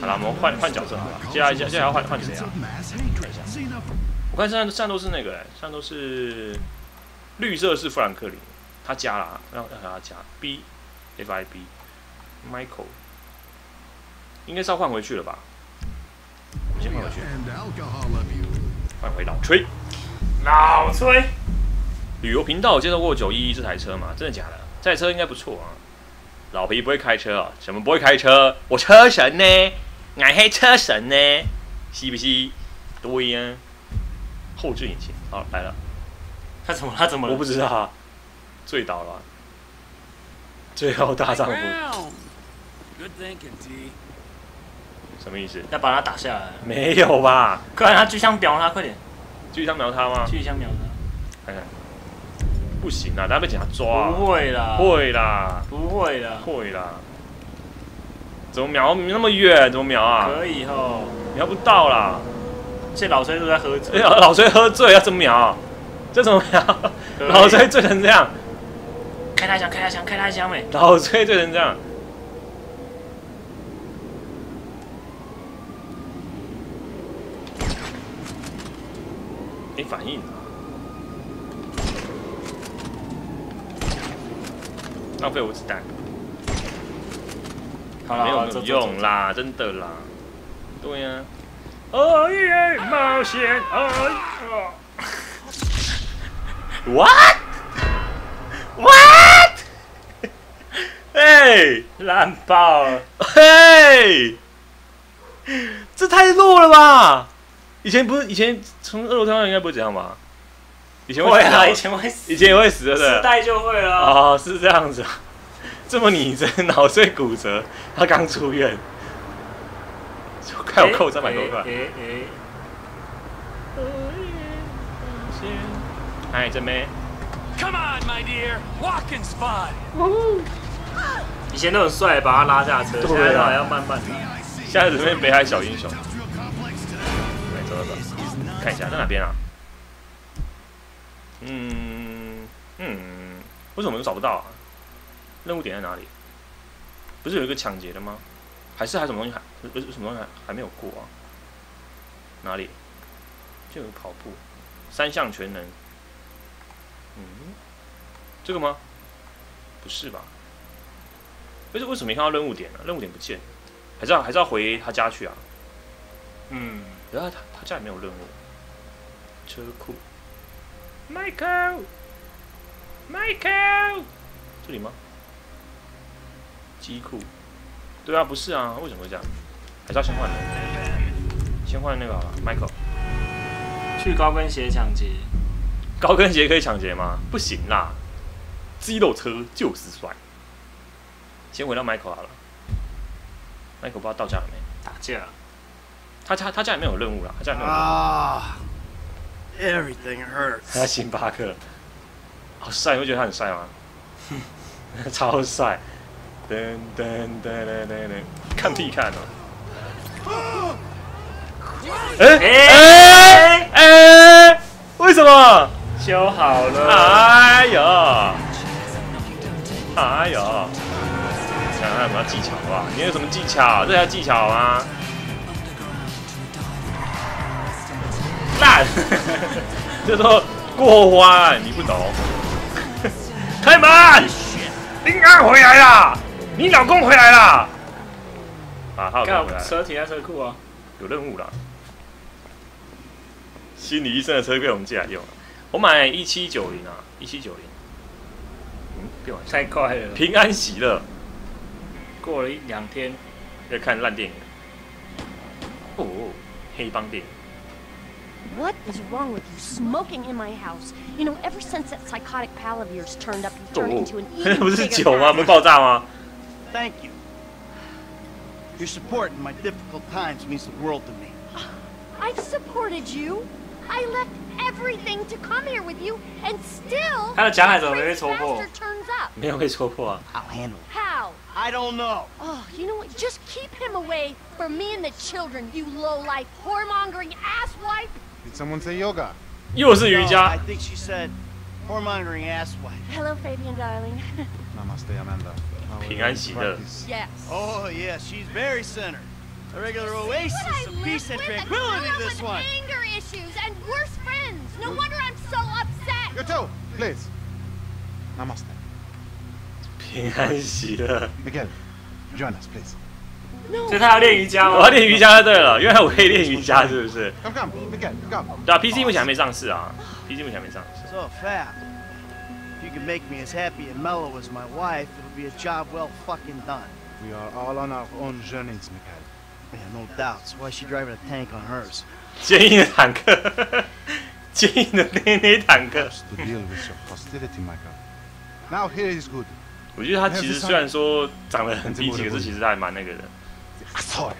好了，我们换换角色好了。接下来接下来要换换谁啊？看一下，我看现在现在都是那个、欸，现在都是绿色是富兰克林，他加了，让让他加 B F I B Michael，应该是要换回去了吧？我先换回去，换回老崔。老崔，旅游频道有介绍过九一一这台车吗？真的假的？这台车应该不错啊。老皮不会开车啊？什么不会开车？我车神呢？俺黑车神呢？是不是？对呀、后置引擎，好来了，他怎么他怎么了？我不知道啊，醉倒了啊。最后大丈夫 Good thinking, T. 什么意思？要把他打下来，没有吧？快点，他巨枪瞄他，快点，继续想瞄他吗？巨枪瞄看看，不行啊，他被警察，抓。不会啦，会啦，不会啦，会啦。怎么瞄那么远？怎么瞄啊？可以哦。瞄不到啦。现在老崔都在喝醉哎醉，呀，老崔喝醉要怎么瞄？这怎么瞄？老崔醉成这样，开他枪，开他枪，开他枪没？老崔醉成这样。没反应。浪费我子弹，没有那种好了走走用啦，真的啦。对呀、哦耶，冒险，哦呀。What? What? 哎走烂爆了，嘿，这太弱了吧？以前不是以前从二楼跳下来应该不会这样吧？以前会啊，以前会死，以前也会死的，对不对？时代就会了。哦，是这样子啊，这么拟真，脑碎骨折，他刚出院，就快有扣三百多块。哎，真没，Come on, my dear. Fine. 以前都很帅，把他拉下车，现在都还要慢慢的。现在这边北海小英雄，来走走走，看一下在哪边啊？嗯嗯，为什么都找不到啊？任务点在哪里？不是有一个抢劫的吗？还是还什么东西还不是什么东西还还没有过啊？哪里？就有跑步，三项全能。嗯，这个吗？不是吧？为什为什么没看到任务点呢、任务点不见，还是要还是要回他家去啊？嗯，然后他他家里没有任务，车库，Michael，Michael，这里吗？机库，对啊，不是啊，为什么会这样？还是要先换人，先换那个好了，Michael。去高跟鞋抢劫，高跟鞋可以抢劫吗？不行啦，肌肉车就是帅。先回到 Michael 好了，Michael 不知道到家了没？打架，他家他家里面有任务啦，他家里面有任务。Ah, everything hurts. 他在星巴克，好帅，你会觉得他很帅吗？超帅！噔噔噔噔噔噔，看屁看哦！哎哎哎！为什么？修好了，哎呦！哎呦！想看有没有技巧好不好？你有什么技巧？这叫技巧吗？烂！这说过弯，你不懂。开门！林安回来啦！你老公回来啦！啊，他有看回来，车停在车库啊，有任务啦。心理医生的车被我们借来用了。我买一七九零啊，一七九零。嗯，别玩。太快了，平安喜乐，过了一两天，在看烂电影。哦，黑帮电影。What is wrong with you smoking in my house? You know, ever since that psychotic pal of yours turned up, you've turned into an even 不是酒吗？不.爆炸吗？Thank you. Your support in my difficult times means the world to me. I've supported you. I left everything to come here with you, and still 他的甲海怎么没被 this 戳破？ bastard turns up. 没有被戳破啊！ I'll handle it. How? I don't know. Oh, you know what? Just keep him away from me and the children, you low-life, whoremongering asswipe. Did someone say yoga? 又是瑜 No, 伽 I，think she said whoremongering asswipe. Hello, Fabian, darling. Namaste, Amanda. How are平 you? 安喜乐。 Practice. yes. Oh, yeah, she's very centered. A regular oasis of peace and tranquility, this one. anger issues and worse friends. No wonder I'm so upset. You too, please. Namaste. 平安喜乐。 Miguel, join us, please. 所以他要练瑜伽吗？我要练瑜伽就对了，原来我可以练瑜伽，是不是？ Come, come, Miguel, come. 对啊，PC 目前还没上市啊，PC 目前还没上市。 So, Fab, if you can make me as happy and mellow as my wife, it'll be a job well fucking done. We are all on our own journeys, Miguel. Yeah, no doubts. Why is she driving a tank on hers? 坚硬的坦克，坚硬的内内坦克。 To deal with your hostility, Michael. Now here is good. 我觉得他其实虽然说长得很低级，可是其实他还蛮那个的。 The asshole.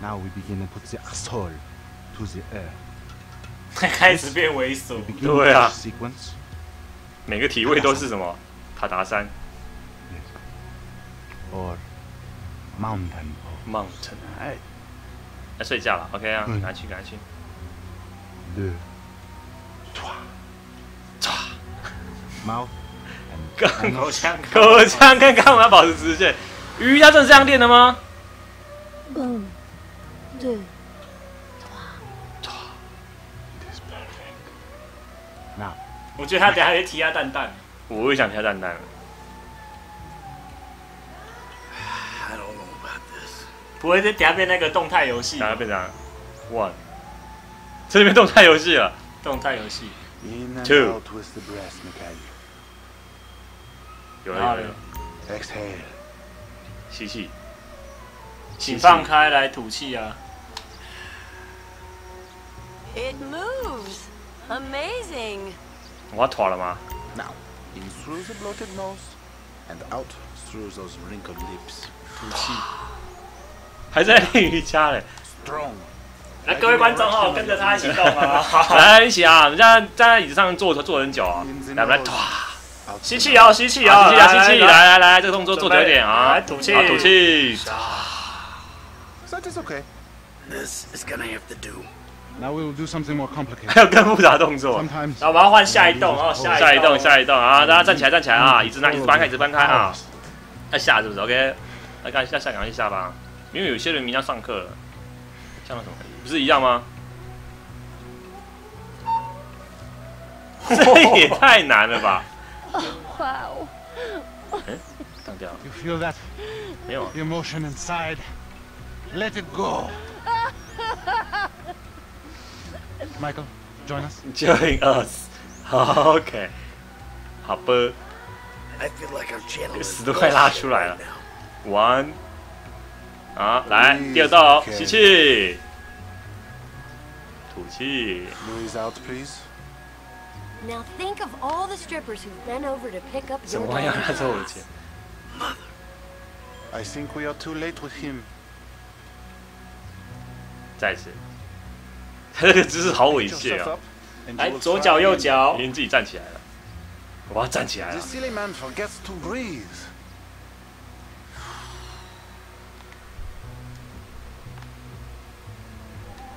Now we begin to put the asshole to the air. 开始变猥琐 We。begin Oh, yeah. this sequence. 每个体位都是什么？塔达山。or mountain mountain 哎，要睡觉了，OK 啊，赶紧去，赶紧去。two two mountain，我要保持直线。瑜伽就是这样练的吗？嗯，对。我觉得他等下会提下蛋蛋。我也想提下蛋蛋。I don't know about this。不会，这底下变那个动态游戏。等下变成 one，这里面动态游戏了。动态游戏。Two。有了有了。Exhale。吸气。请放开来吐气啊。It moves. Amazing. 我要妥了吗？Now, in through the bloated nose and out through those wrinkled lips. 还在练瑜伽嘞。Strong. 来各位观众哦，跟着他一起动啊！来一起啊！我们这样站在椅子上坐坐很久啊。来，我们来妥。Out 吸气哦，吸气哦，吸气啊，吸气！来来来，这个动作做久一点啊。来吐气吐气。That is okay. This is gonna have to do. Now we will do something more complicated. 还 有更复杂的动作。Sometimes 然后我们要换下一栋哦，下下一栋，下一栋啊！大家站起来，站起来啊！椅子拿椅子搬开，椅子搬开啊！要下是不是 $？OK，来看下下赶快下吧，因为有些人明天要上课了。像那什么，不是一样吗？这也太难了吧！Wow. 当掉了 You feel that 没有啊？emotion inside. Let it go. Michael, join us. Join us. OK，好吧， I feel like I'm channeling. 屎都快拉出来了 right。now. One，好，来第二道哦，吸气，吐气。 Louise out, please. Now think of all the strippers who've been over to pick up 什 your 么玩意儿？ daughter's 他收我的 ass. 钱。 I think we are too late with him. 再一次， 他这个姿势好猥亵啊！来，左脚右脚，您自己站起来了，我要站起来了。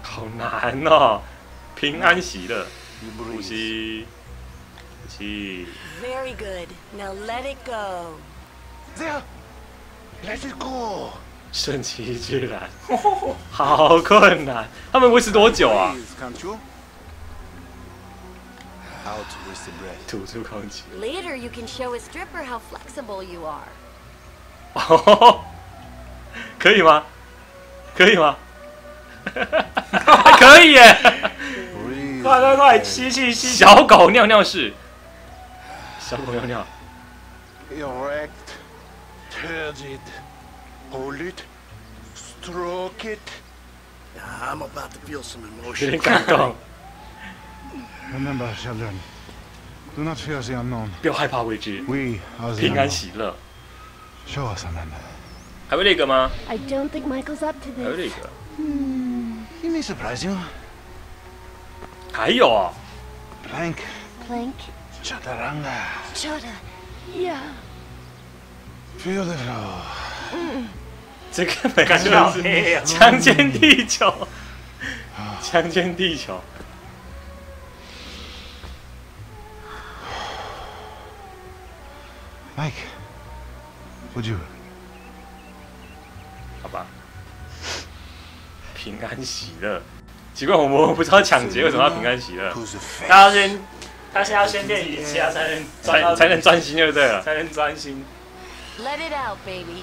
好难哦！平安喜乐，日不露西，七。Very good. Now let it go. 哎呀，Let it go. 顺其自然，好困难。他们维持多久啊.吐出空气。Later, you can show a stripper how flexible you are. 哦，可以吗？可以吗？可以耶！快快快.吸气吸。小狗尿尿是，小狗尿尿，Erect. Turgid. Hold it. Stroke it. I'm about to feel some 有 emotion. 点感动。 Remember, children. Do not fear the unknown. 不要害怕未知， We are the 平安 unknown. 喜乐。 Show us, Amanda. 还会那个吗？ I don't think Michael's up to 还有 this. 那个， He may surprise you. 还有啊， Plank. Plank. Chaturanga. Chota. Yeah. Feel the flow. 这根本就好是黑啊！强奸地球，强奸地球。Mike. Would you? 好吧，平安喜乐。奇怪，我们不知道抢劫为什么要平安喜乐?他要先，他先要先练瑜伽才能才才能专心对不对了。才能专心。Let it out, baby.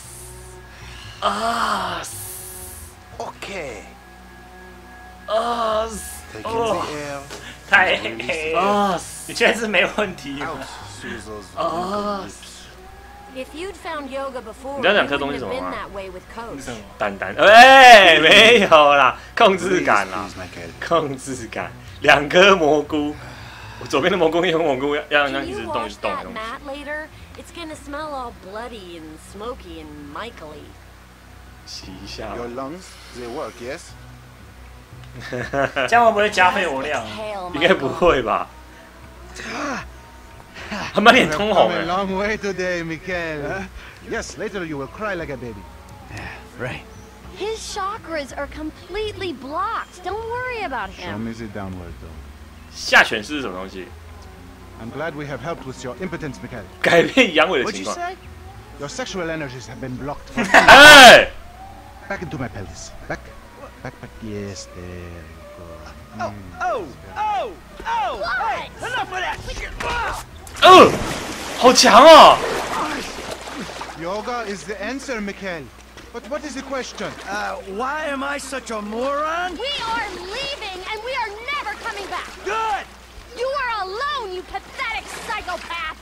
啊 Okay. 啊 Take in Oh. the air. 太黑了，啊！你确实没问题吗 Out through those Ah. wrinkled lips. If you'd found yoga before, 你知道两颗东西什么 been 吗 that way with Coach. 蛋蛋，哎，没有啦，控制感啦控制感，两颗蘑菇，我左边的蘑菇，右边的蘑菇要要让一直动一直动的 that 东西。洗一下， Your lungs, they work, yes? 这样会不会加费我量？ Hell, 应该不 Michael. 会吧？他满脸 You have 通红 come a 哎， long way today, Mikhail. Huh? Yes, later you will cry like a baby. right. His chakras are completely blocked. Don't worry about Show him. me the downward dog. 下犬式是什么东西？ I'm glad we have helped with your impotence, Mikhail. 改变阳痿的 What'd 情 you 况。 say? Your sexual energies have been blocked. for- 哎， back into my pelvis. Back, back, back. Yes, there you go. Mm. Oh, oh, oh! What? Enough of that! 嗯，好强哦！ Yoga is the answer, Mikhail. But what is the question? Uh, why am I such a moron? We are leaving, and we are never coming back. Good! You are alone, you pathetic psychopath.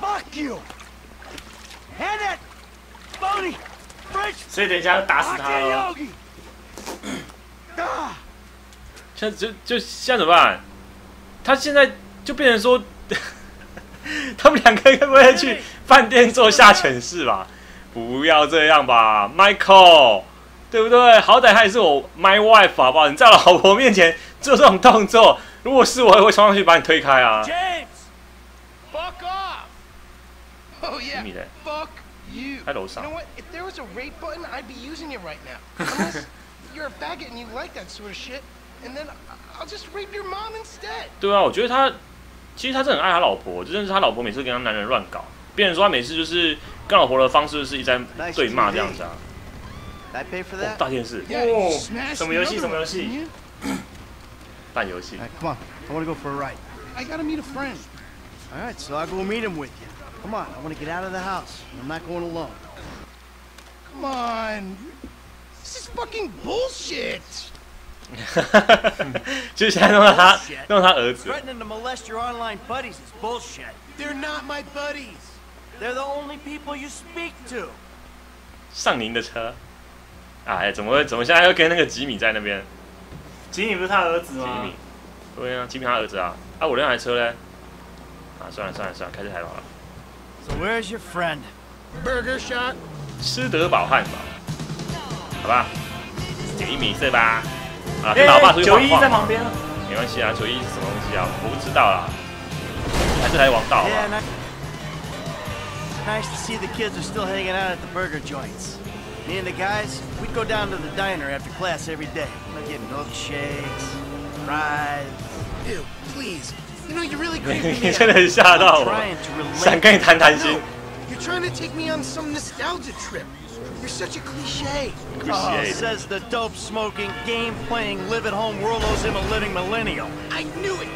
Fuck you! Hand that phony French 所以等一下要打死他了。Ah, 现在就就现在怎么办？他现在就变成说，他们两个该不会去饭店做下犬式吧？不要这样吧，Michael，对不对？好歹他也是我 my wife 好不好？你在老婆面前做这种动作，如果是我，也会冲上去把你推开啊！James! Fuck off! Oh yeah, 你的 fuck you. 在楼 You 上 know，what? If there was a rape button, I'd be using it right now. Unless you're a faggot and you like that sort of shit, and then I- I'll just rape your mom instead. 对啊，我觉得他其实他是很爱他老婆，就真的是他老婆每次跟他男人乱搞，变成说他每次就是跟老婆的方式是一直在对骂这样子啊。I pay for 哦，大电视什么游戏？什么游戏?扮游戏 come on. I want to go for a ride. I gotta meet a friend. All right, so I'll go meet him with you. Come on, I want to get out of the house. I'm not going alone. Come on. This is fucking bullshit. 就是现在弄到他弄到他儿子， Threatening to molest your online buddies is bullshit. They're not my buddies. They're the only people you speak to. 上您的车。哎，怎么会？怎么现在又跟那个吉米在那边？吉米不是他儿子吉吗米？，对啊，吉米他儿子啊。啊，我那台车嘞？啊，算了算了算了，开这台好了。 So where's your friend? Burger shot. 吃得饱汉堡，好吧？给一米色吧。啊，跟老爸出去九一晃晃在旁边啊。没关系啊，九一是什么东西啊？我不知道啦。还是台王道好 Yeah, 吧？ ni- nice to see the kids are still hanging out at the burger joints. Me and the guys, we'd go down to the diner after class every day. You know, get milkshakes, fries. Ew, please. You know, you're really creeping 你 me 真的 out. 很吓到 I'm 我， trying to 想 relate. 跟你谈谈心 No,。you're trying to take me on some nostalgia trip. You're such a cliche. Oh, Appreciate it. says the dope smoking, game playing, live at home worldos him a living millennial. I knew it.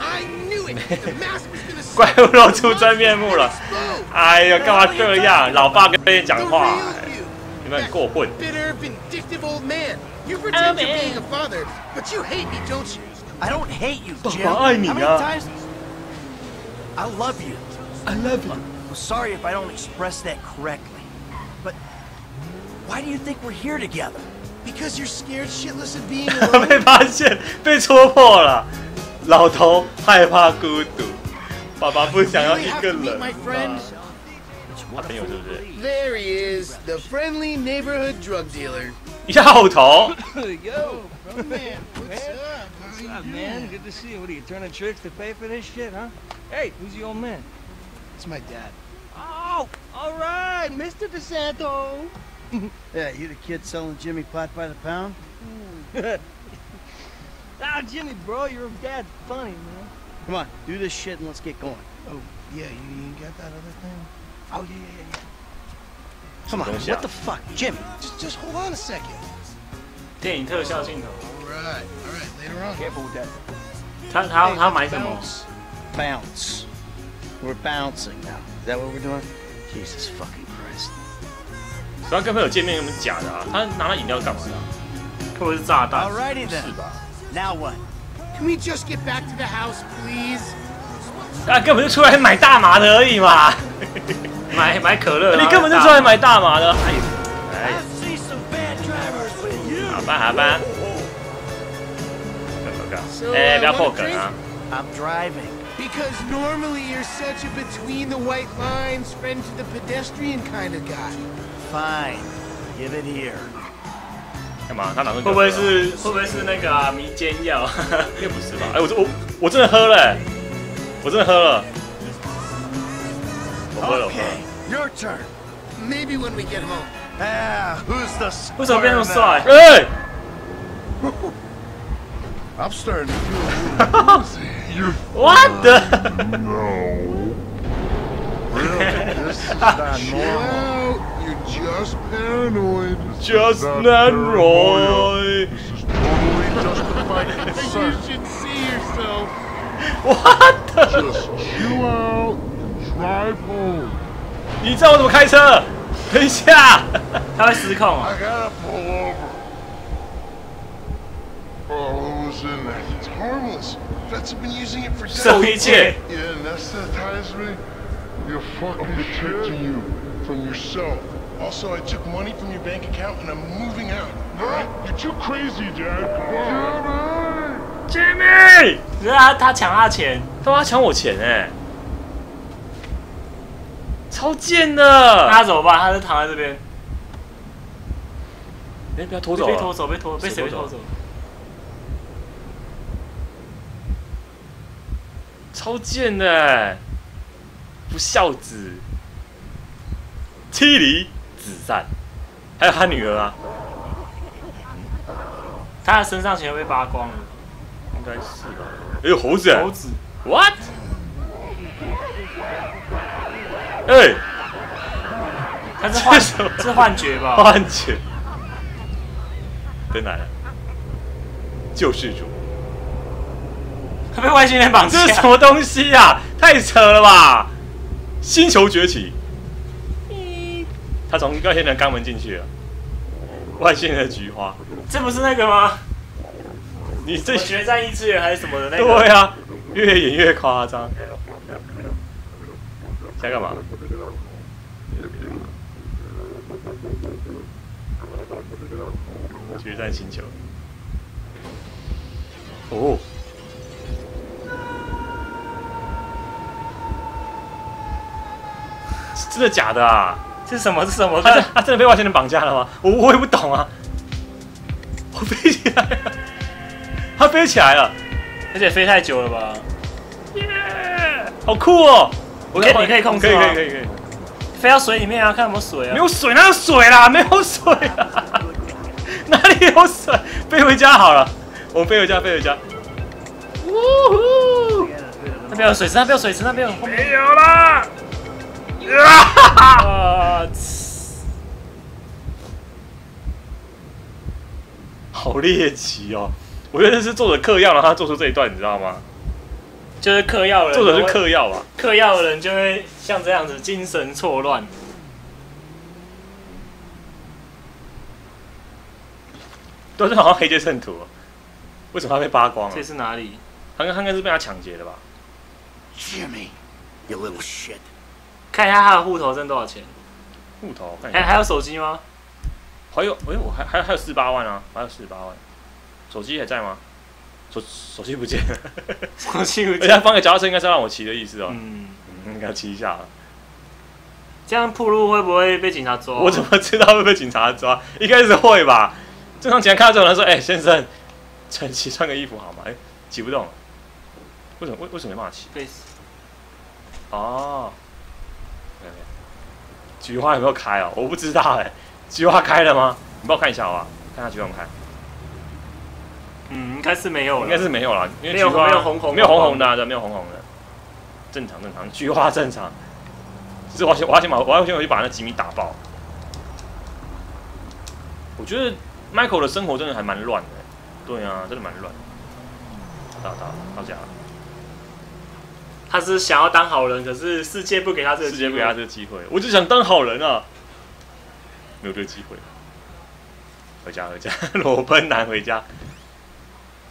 I knew it. The mask was gonna 怪物露出真面目了。哎呀，干嘛这样？老爸跟你讲 The 话， real you. 你们很过分。 Bitter, vindictive old man. You pretend you're being a father, but you hate me, don't you? I don't hate you, Jim. 爸爸爱你 How many 啊 times? I love you. I love you。 I'm sorry if I don't express that correctly. But why do you think we're here together? Because you're scared shitless of being 被 alone. 发现，被戳破了。老头害怕孤独，爸爸不想要 Really 一 have 个 to meet 人 my friend? 他朋友是不是？ There he is, the friendly neighborhood drug dealer. 药头， Yo, Brother man, what's up? what's up, man? Good to see you. What are you turning tricks to pay for this shit, huh? Hey, who's the old man? It's my dad. Oh, all right, Mr. DeSanto. Yeah, you the kid selling Jimmy pot by the pound? Ah, Jimmy, bro, your dad's funny, man. Come on, do this shit and let's get going. Oh, yeah, you, you got that other thing? Oh, yeah, yeah, yeah. Come on, Don't shout. what the fuck? Jimmy, Just, just hold on a second. 电影特效镜头， All right, all right, 他他他买什么？bounce. bounce. We're bouncing now. Is that what we're doing? Jesus fucking Christ. 主要跟朋友见面，那么假的啊？他拿那饮料干嘛的啊？会不会是炸弹是吧？Now what? Can we just get back to the house, please? 啊，根本就出来买大麻的而已嘛！买买可乐，你根本就出来买大麻的。哎.好吧，好吧。干嘛干？ So, 哎， uh, 不要 wanna 破梗 drink? 啊！ I'm driving. Because normally you're such a between the white lines, friend to the pedestrian kind of guy. Fine. Give it here. 干嘛？他哪个？会不会是会不会是那个啊迷奸药？应该不是吧？哎，我这我我真的喝了欸，我真的喝了，我喝了，我喝了 Okay, your turn. Maybe when we get home. Ah, who's the 为什么变那么 smarter 帅？哎， I'm starting to feel a little woozy. You're what the？ no. Really? This is not Chill normal. out. You're just paranoid. Just Not not paranoia. right. This is totally justified You concern. should see yourself. What the？ Just chill out and drive home. 你知道我怎么开车？等一下，他会失控啊！ I gotta pull over. Oh, who's in there? It's harmless. Vets have been using it for 受 decades. 一切， You anesthetize me? You're fucking protecting you from yourself. Also, I took money from your bank account and I'm moving out. Huh? You're too crazy, Dad. Come on. Jimmy，你知道他他抢他钱，他妈抢我钱哎，超贱那的！他怎么办？他就躺在这边，哎，不要拖走了，被拖走，被拖，被谁被拖走？ 超贱的哎，不孝子，妻离子散，还有他女儿啊，他的身上钱被扒光了，应该是吧？哎呦，猴子欸猴子，，what？哎，他是幻是是幻觉吧？幻觉，真来了，救世主。他被外星人绑架这，是什么东西呀、太扯了吧！星球崛起，他从外星人肛门进去了，外星人的菊花，这不是那个吗？你这我决战异次元还是什么的那个？对啊，越演越夸张。在干嘛？决战星球。哦，是真的假的啊？这是什么？是什么？他真 他真的被外星人绑架了吗？我我也不懂啊。我飞起来了，他飞起来了，而且飞太久了吧？耶，好酷哦！我可以你可以控制可以可以可以可以，飞到水里面啊，看有没有水啊。没有水，哪有水啦？没有水啊，哪里有水？飞回家好了，我们飞回家，飞回家。呜呼！那边有水池，那边有水池，那边有。没有啦！啊！啊！好猎奇哦！我觉得是作者嗑药，然后他做出这一段，你知道吗？就是嗑药的人，作者是嗑药吧？嗑药的人就会像这样子精神错乱。都是好像黑阶圣徒哦，为什么他被扒光了这？是哪里？他应该他应该是被他抢劫的吧？Jimmy, you little shit. 看一下他的户头挣多少钱？户头我看一下，还还有手机吗？还有，哎，我还还还有四八万啊，还有四八万，手机还在吗？手手机不见了，手机不而且他放个脚踏车应该是让我骑的意思哦，嗯，嗯，应该骑一下啊。这样铺路会不会被警察抓？我怎么知道会被警察抓？应该是会吧？正常警察看到这种人说：“哎、先生，穿起穿个衣服好吗？”哎、骑不动了，为什么？为为什么没办法骑？哦，菊花有没有开哦？我不知道哎、菊花开了吗？你帮我看一下好吧？看下菊花有没有开，嗯，应该是没有了，应该是没有啦，因为没有菊花没有红红没有红红的、啊，对，没有红红的，正常正常，菊花正常。只是我要先我要先把我要先回去把那吉米打爆。我觉得 Michael 的生活真的还蛮乱的，对啊，真的蛮乱。到到到家了，他是想要当好人，可是世界不给他这个机会世界不给他这个机会，我只想当好人啊，没有这个机会。回家回家，裸奔男回家。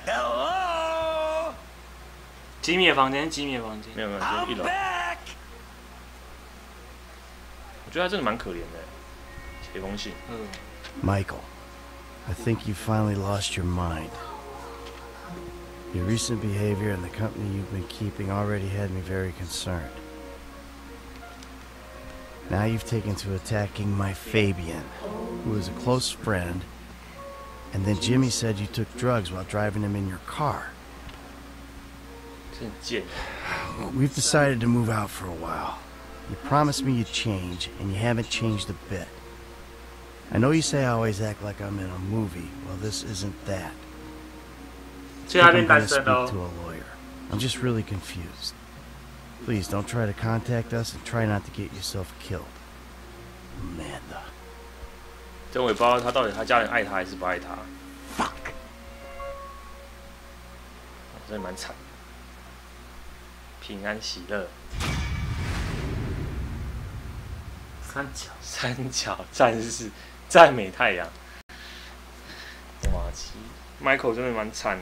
Hello，吉米的房间，吉米的房间没。有没有，就是一楼。我觉得他真的蛮可怜的，写封信。嗯，Michael, I think you finally lost your mind. Your recent behavior and the company you've been keeping already had me very concerned. Now you've taken to attacking my Fabian, who is a close friend, and then Jimmy said you took drugs while driving him in your car. We've decided to move out for a while. You promised me you'd change, and you haven't changed a bit. I know you say I always act like I'm in a movie. Well, this isn't that. 所以他 think 变 I'm 单 gonna 身 speak 哦 to。a lawyer. I'm just really confused. Please don't try to contact us and try not to get yourself killed. Amanda. 但我也不知道他到底他家人爱他还是不爱他。Fuck，真的蛮惨的。平安喜乐，三角，三角战士，赞美太阳。哇，其 Michael 真的蛮惨的。